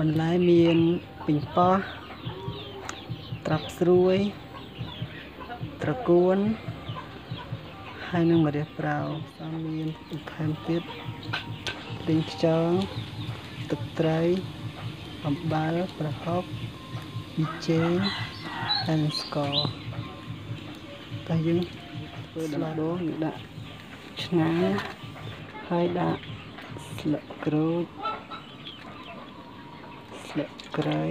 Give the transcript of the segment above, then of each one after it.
បន្លែមានពេញប៉ោះត្រាប់ស្រួយត្រកួនហើយនឹងម្រះប្រៅសំមានបន្ថែមទៀតប្រេងខ្យងទឹកត្រីអំបិលប្រហុកប៊ីចេងហើយនឹងស្ករតែយើងធ្វើដល់ដងយើងដាក់ឆ្នាំងហើយដាក់ស្លឹកក្រូច ស្លឹកគ្រៃ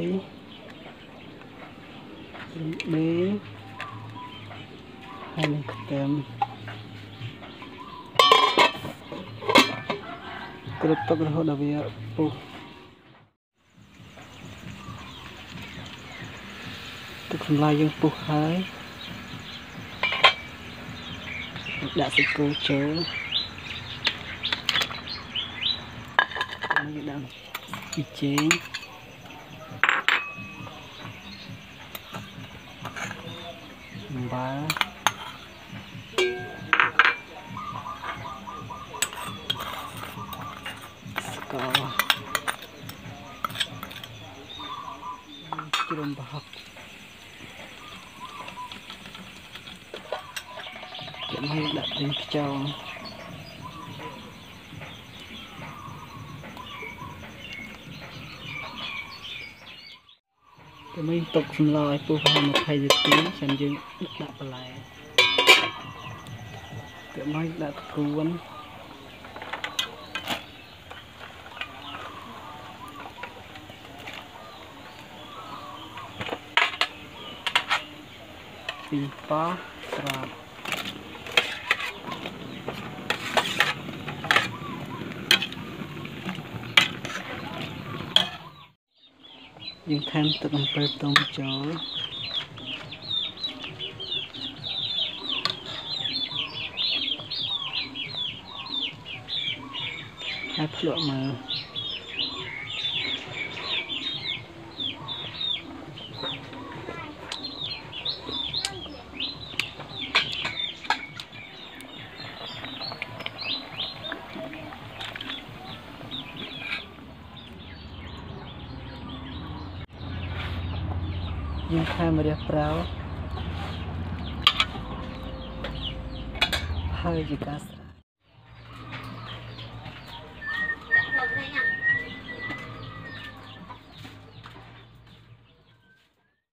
រំដេងហើយនឹងខ្ទឹមគ្របទុករហូតដល់វាពុះទឹកសម្លាយយើងពុះហើយដាក់សាច់គោចូលហើយយើងដាក់ប៊ីចេង អំបិលស្ករជ្រុំប្រហុកចាំឲ្យដាក់ពេញខ្យង តែមិនទុកសម្លឲ្យពុះប្រហែល20នាទីចាំយើងដាក់បន្លែតែមកដាក់ត្រកួនពីប៉ោះត្រាប់ យើងថែមទឹកអំពិលទុំចូលហើយភ្លក់មើល យើងថែមម្រះប្រៅហើយជាការស្រេច